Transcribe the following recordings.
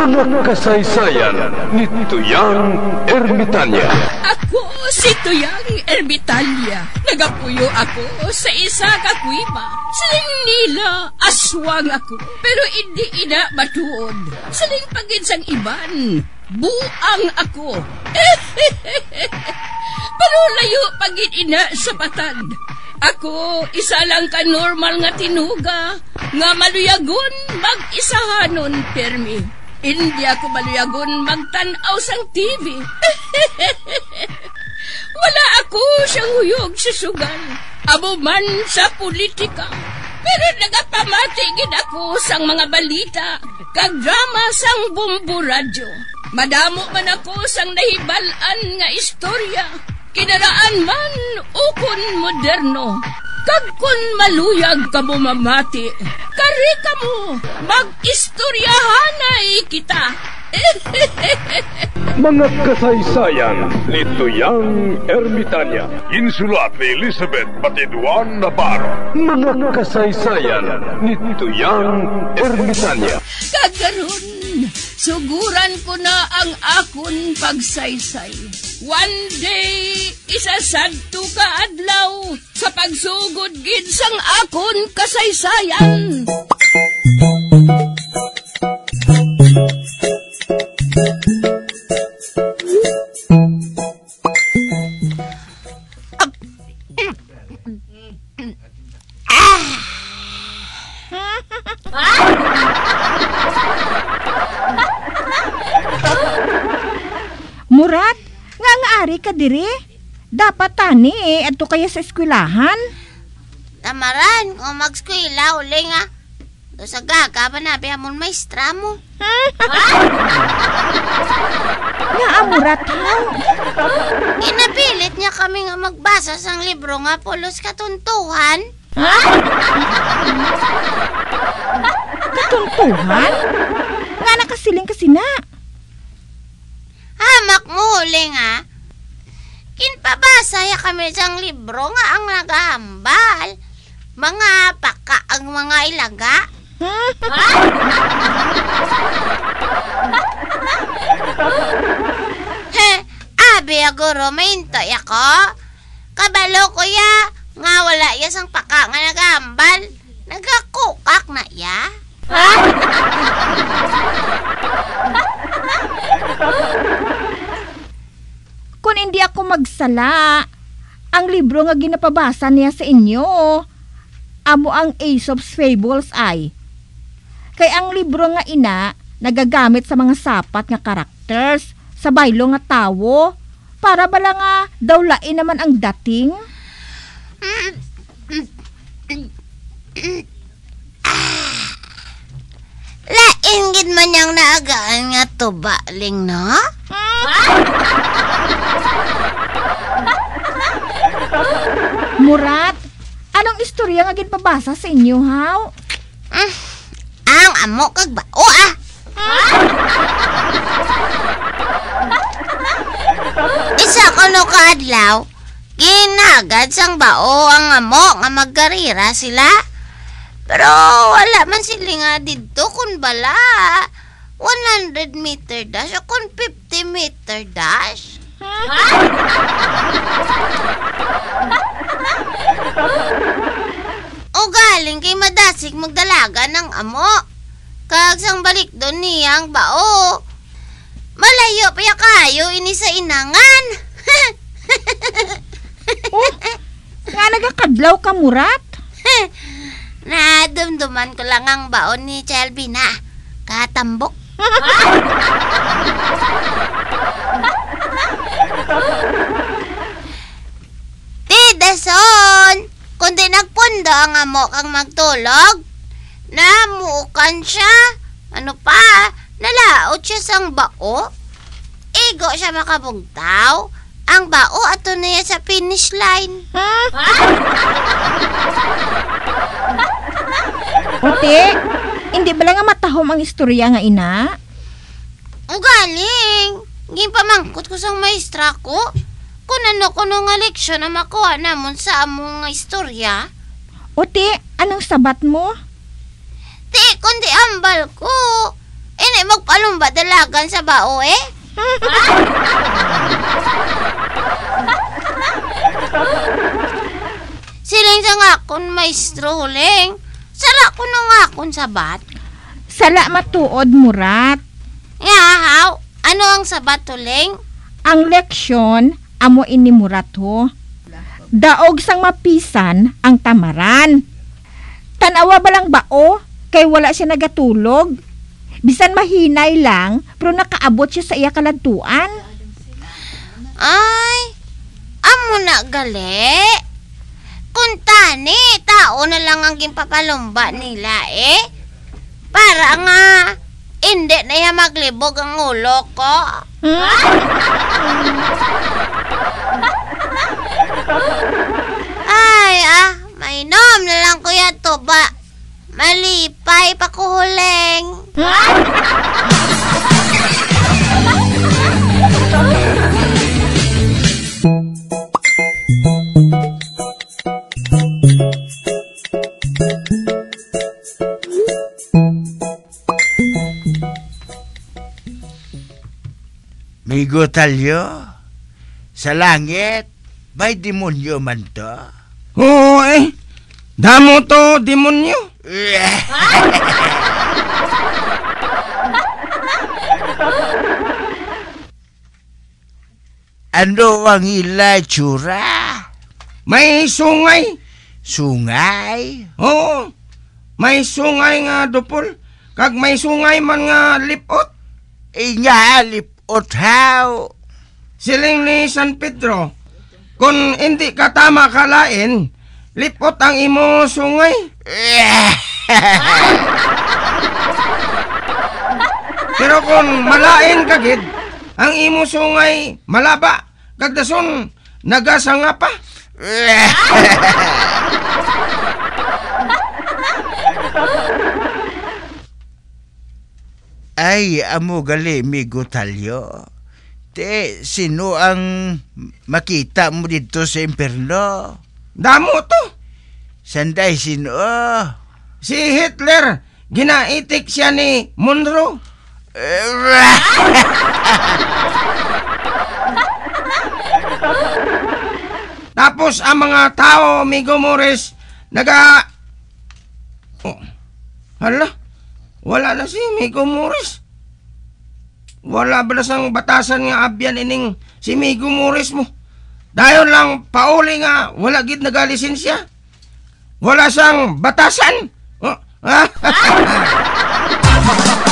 Mga kasaysayan ni Tuyang Ermitanya. Ako si Tuyang Ermitanya. Nagapuyo ako sa isa ka kuiba. Siling nila, aswang ako. Pero hindi ina matuod. Siling paginsang iban, buang ako. Pero layo pagin ina sa patad. Ako, isa lang ka normal nga tinuga, nga maluyagon mag-isahanon permi. Hindi ako maluyagon magtanaw sang TV. Wala ako siyang huyog sa sugal, abo man sa politika. Pero nagapamati gid ako sang mga balita, kag drama sang bumbu radyo. Madamo man ako sang nahibalan nga istorya, kinaraan man ukon moderno. Kag kun maluyag ka mo mamati, kari ka mo, mag-istoryahanay kita. Mga kasaysayan ni Tuyang Ermitanya. Insulat ni Elizabeth Batiduan Navarro. Mga kasaysayan ni Tuyang Ermitanya. Kagaron, suguran ko na ang akon pagsaysay. One day, isasadto ka adlaw sa pagsugod gid sang akon kasaysayan. Ato kaya sa eskwelahan. Tamaran, kung mag-skwela, uli nga. Do sa gaga, panabi amon maestra mo. Nga ah, Murat haw. Inapilit niya kami nga magbasa sang libro nga pulos katuntuhan. Katuntuhan? Nga nakasiling kasi na. Hamak mo uli nga. Kinpabasa ya kami sang libro nga ang nagahambal. Mga paka ang mga ilaga. He, abi aguro maintoy ako. Kabalo ko ya, nga wala ya sang paka nga nagahambal. Nagakukak na ya. Kung hindi ako magsala, ang libro nga ginapabasa niya sa inyo, amo ang Aesop's Fables ay. Kay ang libro nga ina, nagagamit sa mga sapat nga characters, sa baylo nga tawo, para bala nga daw lain naman ang dating. Lain gid man yang naagaan nga tubaling, no? Murat, anong istorya nga ginpabasa sa inyo, haw? Mm, ang amo kag bao ah. Isa ko no kaadlaw, ginagad sang bao ang amo nga magkarira sila. Pero wala man sila nga didto kun bala. 100 meter dash o kun 50 meter dash. O galing kay madasig magdalaga ng amo. Kag sang balik doon niyang bao. Malayo pa ya kayo ini sa inangan. Nga nagakadlaw ka, Murat? Nadumduman ko lang ang baon ni Chelby na. Katambok. Dason! Kundi nagpundo ang amo kang magtulog, namukan siya. Ano pa? Nalaot siya sang bao. Igo siya makabugtaw. Ang bao ato na sa finish line. Ote, hindi ba lang nga matahom ang istorya nga ina? Ang galing. Gimpamangkot ko sang maestra ko. Kung ano ko nga leksyon na makuha namon sa among nga istorya. Ote, anong sabat mo? Ti, kundi ambal ko. Dili magpalumba dalagan sa bao eh. Siling sa ngakon, maestro huling. Sara ko nung ngakon sabat. Sala matuod murat. Nga, haw. Ano ang sabat huling? Ang leksyon amo ini murat ho. Daog sang mapisan ang tamaran. Tanawa ba lang bao? Kay wala siya nagatulog. Bisan mahinay lang, pero nakaabot siya sa iya kaladtuan. Ay, amo na gali. Kung tani, tao na lang ang gimpapalumba nila eh. Para nga, hindi na maglibog ang ulo ko. Ay, ah, mainom na lang kuya to ba? Malipay pa kuhuling. Migo talyo, sa langit, may demonyo man to. Oo eh. Damo to, demonyo. ano ang ila tsura? May sungay. Sungay? Oo. May sungay nga dupol. Kag may sungay man nga lipot. Ingalip haw. Siling ni San Pedro. Kung hindi ka tama kalain, lipot ang imo sungay. Pero kung malain kagid, ang imo sungay malaba. Kagdason, nagasanga pa. Ay, amo gali, migo talyo. Te, sino ang makita mo dito sa imperno? Damo to. Sanday, sino? Si Hitler, ginaitik siya ni Monroe. Tapos ang mga tao, Migo Morris, naga... Oh, hala, wala na si Migo Morris. Wala ba na sang batasan nga abyan ining si Migo Morris mo? Dayon lang pauli nga, wala gid nagalisensya. Wala sang batasan. Oh,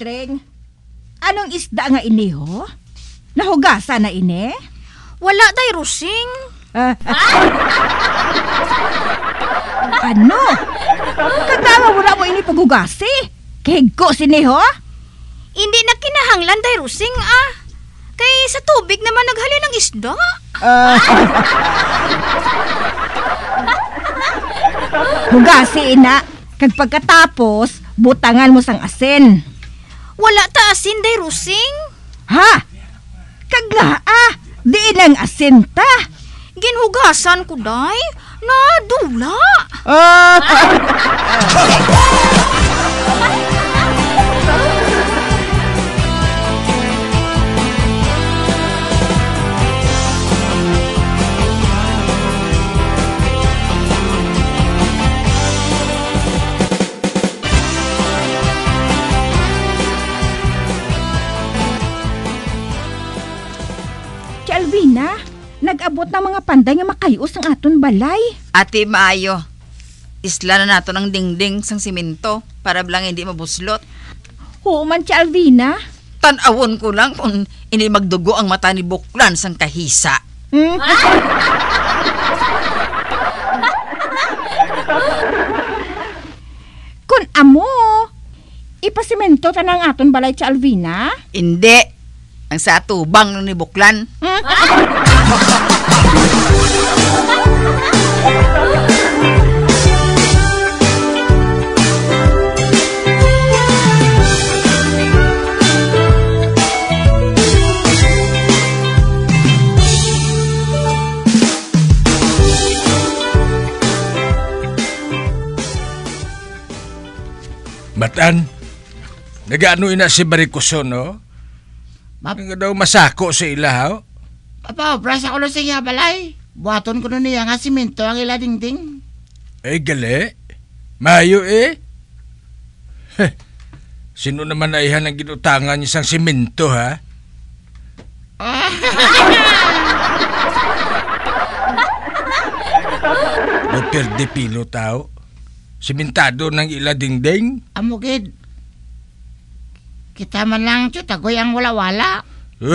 Treng-treng. Anong isda nga ini ho? Nahugasa na ini? Wala day rusing. Ah. ano? Katawa wala mo ini pagugasi. Kehigko sini ho? Hindi na kinahanglan day rusing ah. Kay sa tubig naman naghali ng isda. Hugasi ina. Kag pagkatapos, butangan mo sang asin. Wala ta asin day rusing. Ha? Kag nga ah, di lang asin ta. Ginhugasan ko day. Nadula. Ah. nag-abot ng mga panday nga makayos ang aton balay. Ate Maayo, isla na nato ng dingding sang simento para lang hindi mabuslot. Oo man si Alvina. Tanawon ko lang kung hindi magdugo ang mata ni Buklan sang kahisa. Hmm? Kun amo, ipasimento ta ng aton balay si Alvina? Hindi. Ang sa atubang ni Buklan. Matan, nagaano ina si Barikoson, no? Map- Nga daw masako sa ilahaw. Papa, obras ako lang sa iya balay. Buhaton ko na niya nga simento ang ila dingding. Eh, gali. Mayo eh. Heh, Sino naman na ihan ang ginutangan niya sang simento, ha? Do perde pilo tao. Simentado ng ila dingding. Amugid. Kita man lang chutagoy ang wala-wala.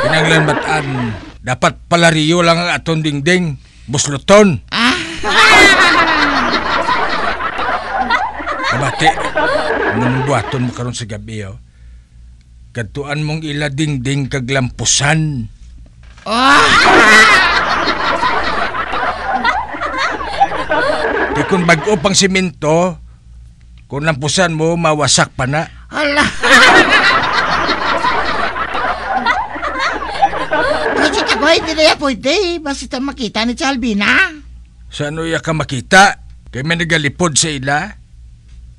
Pinanglan matan. Dapat palariyo lang ang aton dingding. Busluton. Kabate, nung buhaton mo karon sa gabi, oh. Katuan mong ila dingding kaglampusan. Di kung bag-o pang simento, kung lampusan mo, mawasak pa na. Hala. Ay, chutagoy, di na ya pwede. Basta makita ni Chalbina. Sa ano ya ka makita? Kay may nagalipod sa ila?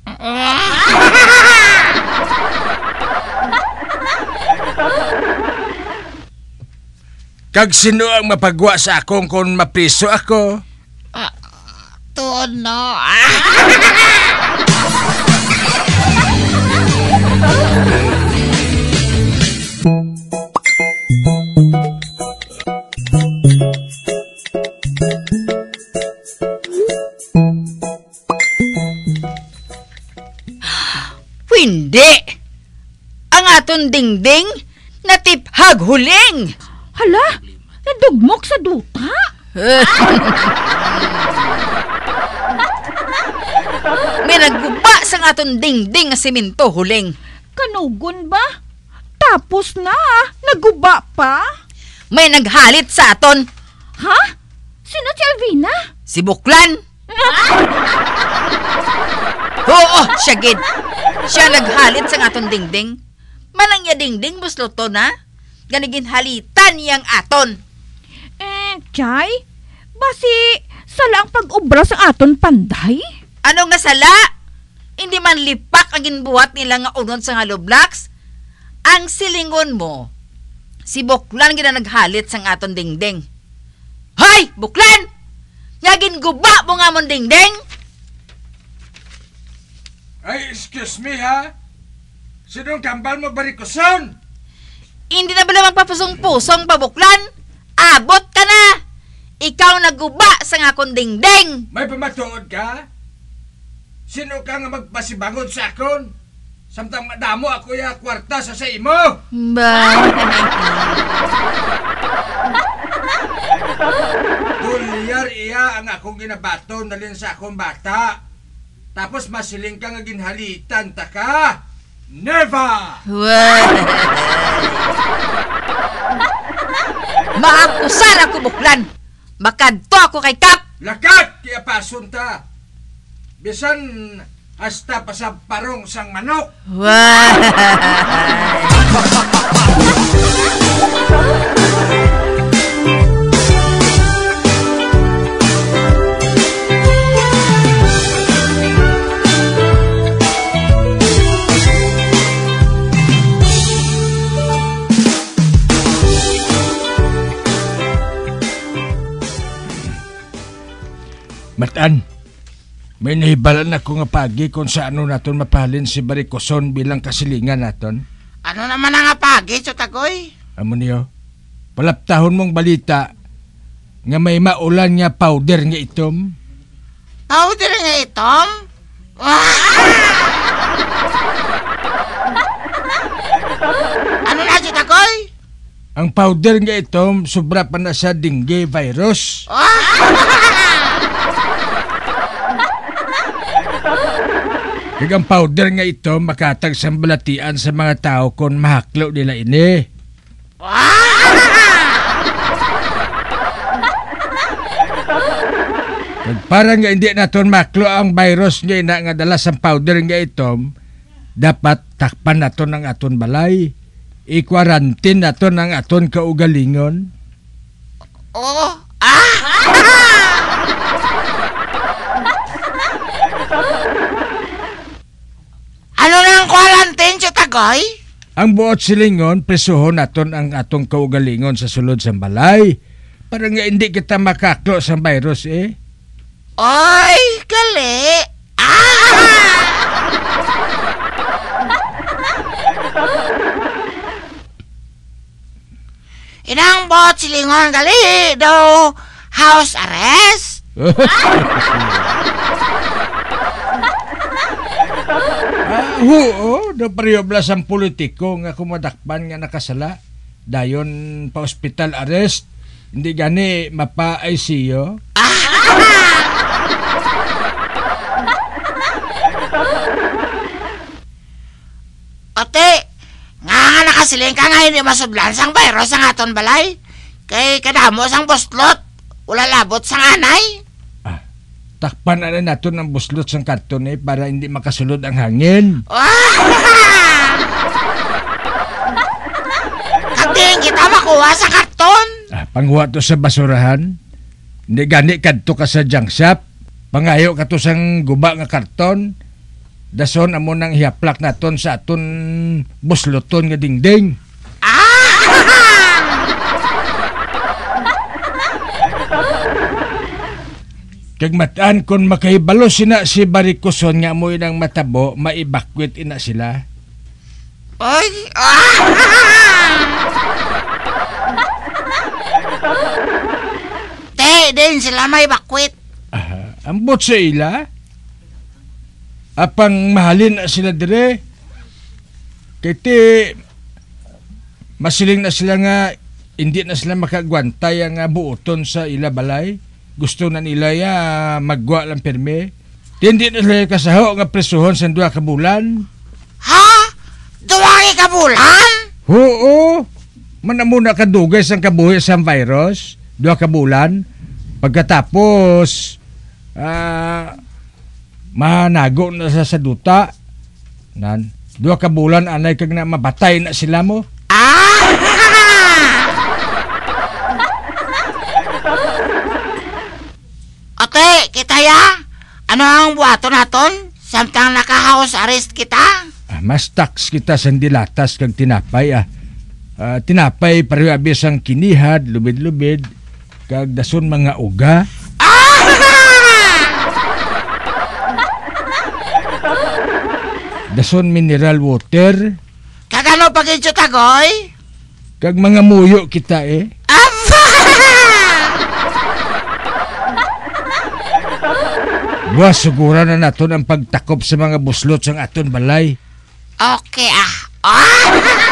Kag sino ang mapagwa sa akong kung mapriso ako? Tuon, no? Hindi! Ang aton dingding natiphag huling! Hala, nadugmok sa duta. May nagguba sang aton dingding nga simento huling. Kanugon ba? Tapos na, naguba pa. May naghalit sa aton. Ha? Sino si Alvina? Si Buklan. Oo, siya gid. Siya naghalit sa aton dingding. Manang ya dingding busloto na. Ganigin halitan yang aton. Eh, Chay, basi sala ang pag-ubra sa aton panday? Ano nga sala? Hindi man lipak ang ginbuhat nila nga unod sa haloblaks. Ang silingon mo, si Buklan gina naghalit sang aton dingding. Hoy, Buklan! Nga ginguba mo nga mong dingding? Ay, excuse me ha? Sinong kambal mo barikoson? Hindi na bala magpapusong-pusong pa, Buklan? Abot ka na! Ikaw naguba sa nga akong dingding! May pamatuod ka? Sino ka nga magpasibangod sa akon? Samtang madamo ako ya kwarta sa sa imo. Ba? Tulyar iya ang akong ginabaton nalin sa akong bata. Tapos masiling ka nga ginhalitan ta ka. Never! Maakusar ako, Buklan! Makadto ako kay Kap! Lakat kaya pasunta. Bisan hasta pa sa parong sang manok. Matan, may nahibalan ako nga pagi kung sa ano naton mapalin si Barikoson bilang kasilingan naton. Ano naman ang apagi, chutagoy? Amo niyo, palaptahon mong balita nga may maulan nga powder nga itom. Powder nga itom? ano na, chutagoy? Ang powder nga itom sobra pa na sa dengue virus. Kag ang powder nga ito makatag sambalatian sa mga tao kung mahaklo nila ini. Kag para nga hindi naton maklo ang virus nga ina nga dala sa powder nga itom, dapat takpan naton ang aton balay. I-quarantine naton ang aton kaugalingon. Oh, ah! ano nang quarantine, Chutagoy? Ang buot silingon, presuhon naton ang atong kaugalingon sa sulod sa balay. Para nga hindi kita makaklo sa virus eh. Oy, gali! Ah! Inang bot silingon gali do house arrest? Ah, oo, do pariyoblas ang politiko nga kumadakpan nga nakasala. Dayon pa hospital arrest. Hindi gani mapa ICU. Ote, nga nga nakasiling ka nga hindi masudlan sang virus ang aton balay. Kay kadamo sang boslot, wala labot sang anay. Takpan na nato ng buslot sa karton eh para hindi makasulod ang hangin. Kating kita makuha sa karton. Ah, panghuwa to sa basurahan. Hindi gani kadto ka sa junk shop. Pangayo ka to sang guba nga karton. Dason amo nang hiaplak naton sa aton busloton nga dingding. Kag mataan kon makahibalo sina si Barikoson nga mo inang matabo, maibakwit ina sila. Oy, ah! Te, din sila may bakwit. Ah, ambot sa ila. Apang mahalin na sila dire. Kaya ti, masiling na sila nga hindi na sila makagwantay ang buoton sa ila balay. Gusto na nila ya magwa lang pirme. Ti, Hindi na sila kasaho nga presuhon sa duha ka bulan. Ha? Duwangi ka bulan? Oo. Manamuna kadugay sang kabuhi sa virus. Duha ka bulan. Pagkatapos, ah, manago na sa saduta. Nan, duha ka bulan anay kag na mabatay na sila mo. Ah! Ote, kita ya? Ano ang buhato naton? Samtang naka-house arrest kita? Ah, mas tax kita sa dilatas kag tinapay ah. Ah, tinapay pareho abis ang kinihad, lubid-lubid, kag dason mga uga. Dason mineral water, Kagano pag tagoy? kag mga muyo kita eh. Buwa sigura na naton ang pagtakop sa mga buslot sa aton balay. Okay ah. Ah!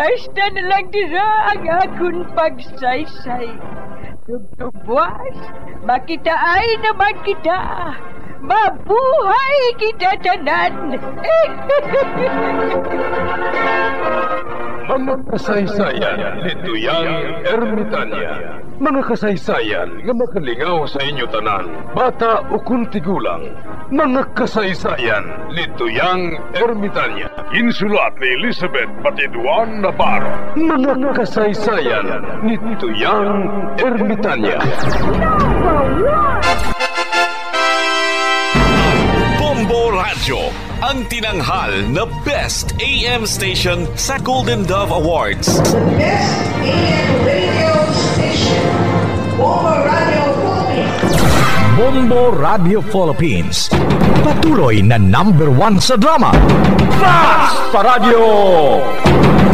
Hasta na lang dira ang akong pagsaysay. Tugtugwas, makitaan naman kita. Mabuhay kita tanan. Mga kasaysayan ni Tuyang Ermitanya. Mga kasaysayan nga makalingaw sa inyo tanan, bata o kuntigulang. Mga kasaysayan ni Tuyang Ermitanya. Insulat ni Elizabeth Batiduan Navarro. Mga kasaysayan ni Tuyang Ermitanya. Bombo Radio, ang tinanghal na Best AM Station sa Golden Dove Awards. Best AM radio station. Bomba Radio Philippines. Bombo Radio Philippines. Patuloy na number one sa drama. Fast Paradio!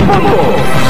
Bombo!